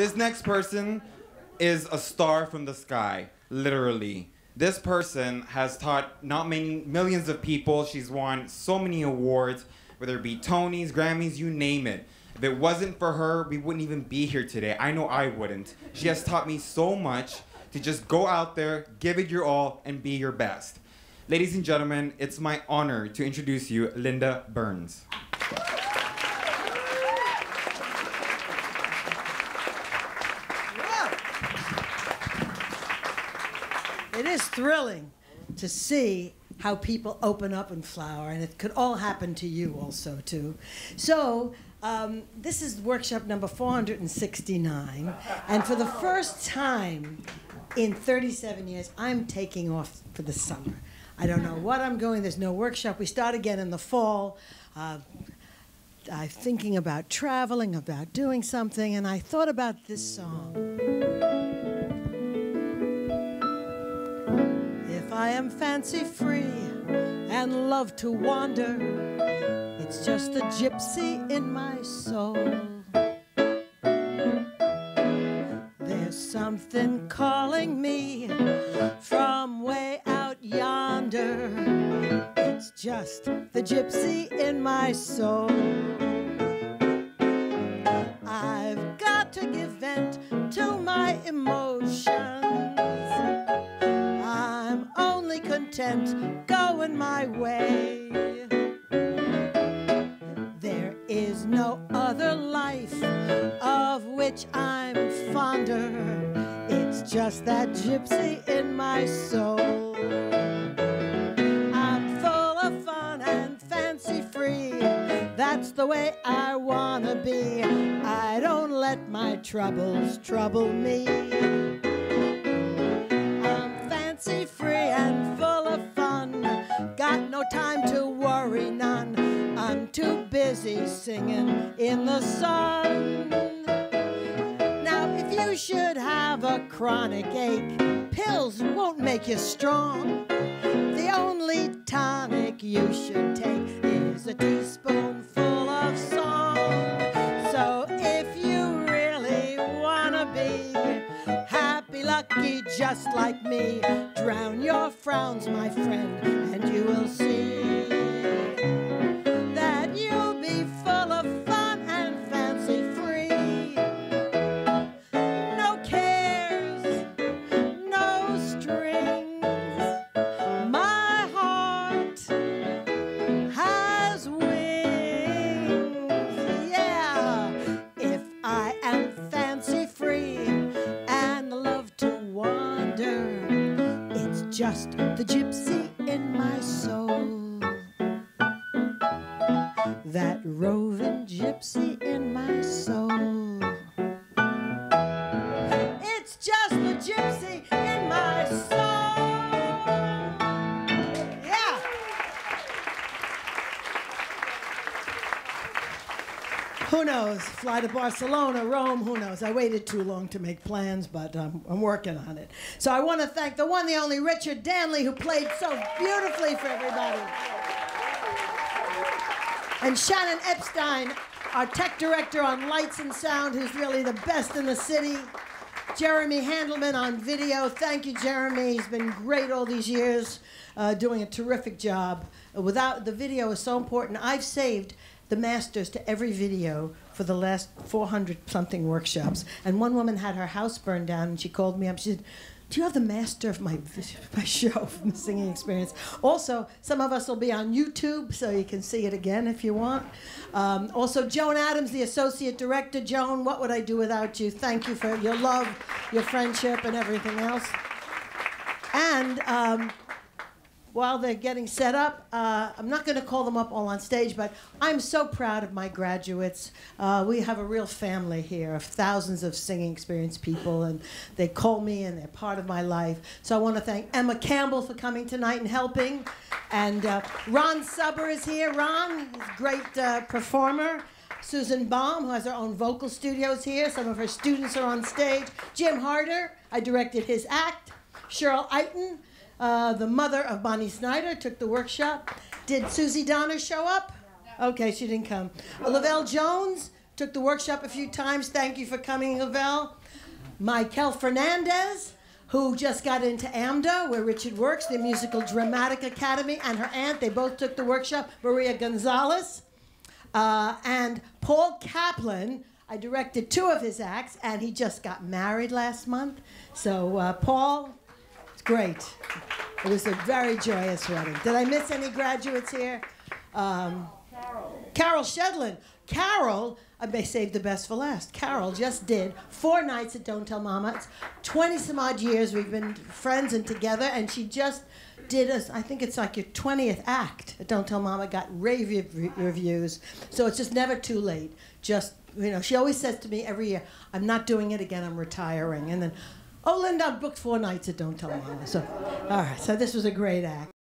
This next person is a star from the sky, literally. This person has taught not many millions of people. She's won so many awards, whether it be Tonys, Grammys, you name it. If it wasn't for her, we wouldn't even be here today. I know I wouldn't. She has taught me so much to just go out there, give it your all, and be your best. Ladies and gentlemen, it's my honor to introduce you, Linda Burns. It is thrilling to see how people open up and flower, and it could all happen to you also too. So um, this is workshop number 469, and for the first time in 37 years, I'm taking off for the summer. I don't know what I'm going. There's no workshop. We start again in the fall. Uh, I'm thinking about traveling, about doing something, and I thought about this song. Am fancy free and love to wander, it's just a gypsy in my soul. There's something calling me from way out yonder. It's just the gypsy in my soul. I've got to give vent to my emotions. Content going my way. There is no other life of which I'm fonder. It's just that gypsy in my soul. I'm full of fun and fancy free. That's the way I wanna be. I don't let my troubles trouble me. I'm fancy free and full busy singing in the sun. Now, if you should have a chronic ache, pills won't make you strong. The only tonic you should take is a teaspoonful of song. So if you really wanna be happy, lucky, just like me, drown your frowns, my friend, and you will see just the gypsy in my soul. That roving gypsy Who knows? Fly to Barcelona, Rome, who knows? I waited too long to make plans, but um, I'm working on it. So I want to thank the one, the only Richard Danley, who played so beautifully for everybody. And Shannon Epstein, our tech director on lights and sound, who's really the best in the city. Jeremy Handelman on video. Thank you, Jeremy. He's been great all these years, uh, doing a terrific job. Without the video is so important. I've saved the masters to every video for the last 400 something workshops. And one woman had her house burned down, and she called me up. She said, "Do you have the master of my my show from the singing experience?" Also, some of us will be on YouTube, so you can see it again if you want. Um, also, Joan Adams, the associate director. Joan, what would I do without you? Thank you for your love, your friendship, and everything else. And um, while they're getting set up, uh, I'm not going to call them up all on stage, but I'm so proud of my graduates. Uh, we have a real family here of thousands of singing experienced people, and they call me and they're part of my life. So I want to thank Emma Campbell for coming tonight and helping. And uh, Ron Subber is here. Ron is a great uh, performer. Susan Baum, who has her own vocal studios here. Some of her students are on stage. Jim Harder, I directed his act. Cheryl Eiton, uh, the mother of Bonnie Snyder, took the workshop. Did Susie Donner show up? No. Okay, she didn't come. Uh, Lavelle Jones took the workshop a few times. Thank you for coming, Lavelle. Michael Fernandez, who just got into AMDA, where Richard works, the Musical Dramatic Academy, and her aunt, they both took the workshop, Maria Gonzalez. Uh, and Paul Kaplan, I directed two of his acts, and he just got married last month. So, uh, Paul, it's great. It was a very joyous wedding. Did I miss any graduates here? Um, Carol. Carol Shedlin. Carol, I may save the best for last. Carol just did four nights at Don't Tell Mama. It's 20 some odd years we've been friends and together, and she just did us, I think it's like your 20th act at Don't Tell Mama, got rave rev- reviews. So it's just never too late. Just, you know, she always says to me every year, I'm not doing it again, I'm retiring. And then, oh, Linda, I booked four nights at Don't Tell Mama. So, all right, so this was a great act.